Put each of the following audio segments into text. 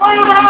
Bye.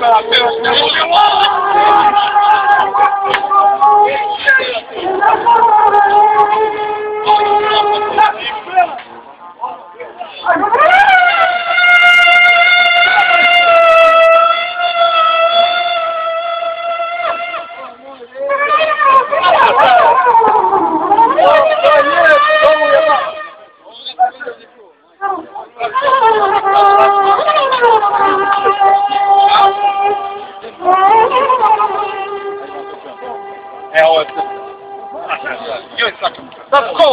pela pena. Hell, it's... You're fucking. That's cool.